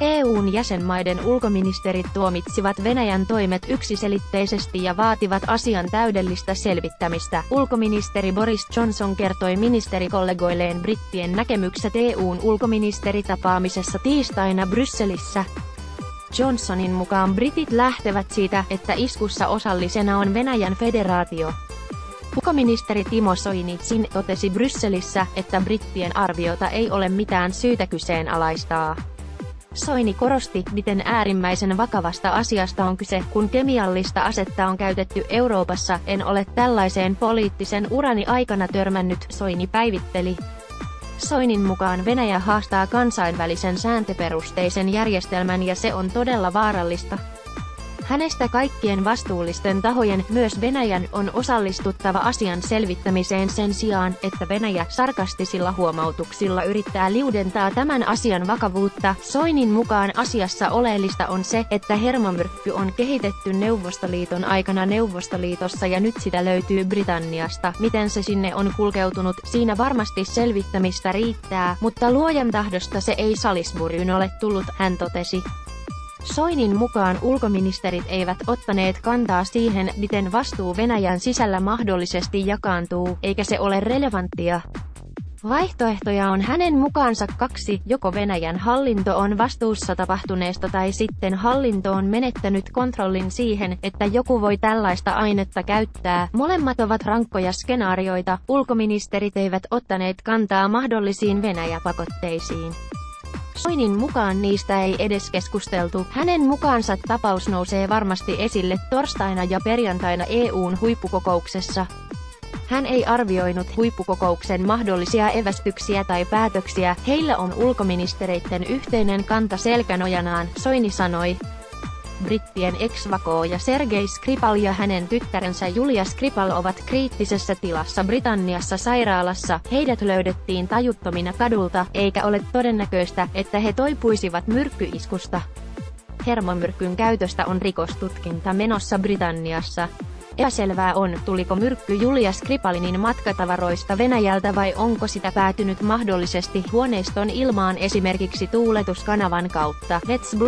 EUn jäsenmaiden ulkoministerit tuomitsivat Venäjän toimet yksiselitteisesti ja vaativat asian täydellistä selvittämistä. Ulkoministeri Boris Johnson kertoi ministerikollegoilleen brittien näkemykset EUn ulkoministeritapaamisessa tiistaina Brysselissä. Johnsonin mukaan britit lähtevät siitä, että iskussa osallisena on Venäjän federaatio. Ulkoministeri Timo Soini sin totesi Brysselissä, että brittien arviota ei ole mitään syytä kyseenalaistaa. Soini korosti, miten äärimmäisen vakavasta asiasta on kyse, kun kemiallista asetta on käytetty Euroopassa, en ole tällaiseen poliittisen urani aikana törmännyt, Soini päivitteli. Soinin mukaan Venäjä haastaa kansainvälisen sääntöperusteisen järjestelmän ja se on todella vaarallista. Hänestä kaikkien vastuullisten tahojen, myös Venäjän, on osallistuttava asian selvittämiseen sen sijaan, että Venäjä sarkastisilla huomautuksilla yrittää liudentaa tämän asian vakavuutta. Soinin mukaan asiassa oleellista on se, että hermomyrkky on kehitetty Neuvostoliiton aikana Neuvostoliitossa ja nyt sitä löytyy Britanniasta. Miten se sinne on kulkeutunut, siinä varmasti selvittämistä riittää, mutta luojan tahdosta se ei Salisburyin ole tullut, hän totesi. Soinin mukaan ulkoministerit eivät ottaneet kantaa siihen, miten vastuu Venäjän sisällä mahdollisesti jakaantuu, eikä se ole relevanttia. Vaihtoehtoja on hänen mukaansa kaksi, joko Venäjän hallinto on vastuussa tapahtuneesta tai sitten hallinto on menettänyt kontrollin siihen, että joku voi tällaista ainetta käyttää. Molemmat ovat rankkoja skenaarioita, ulkoministerit eivät ottaneet kantaa mahdollisiin Venäjä-pakotteisiin. Soinin mukaan niistä ei edes keskusteltu. Hänen mukaansa tapaus nousee varmasti esille torstaina ja perjantaina EUn huippukokouksessa. Hän ei arvioinut huippukokouksen mahdollisia evästyksiä tai päätöksiä, heillä on ulkoministereiden yhteinen kanta selkänojanaan, Soini sanoi. Brittien ex-vakoo ja Sergei Skripal ja hänen tyttärensä Julia Skripal ovat kriittisessä tilassa Britanniassa sairaalassa. Heidät löydettiin tajuttomina kadulta, eikä ole todennäköistä, että he toipuisivat myrkkyiskusta. Hermomyrkkyn käytöstä on rikostutkinta menossa Britanniassa. Epäselvää on, tuliko myrkky Julia Skripalinin matkatavaroista Venäjältä vai onko sitä päätynyt mahdollisesti huoneiston ilmaan esimerkiksi tuuletuskanavan kautta. Let's